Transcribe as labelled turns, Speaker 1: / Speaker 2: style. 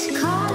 Speaker 1: It's.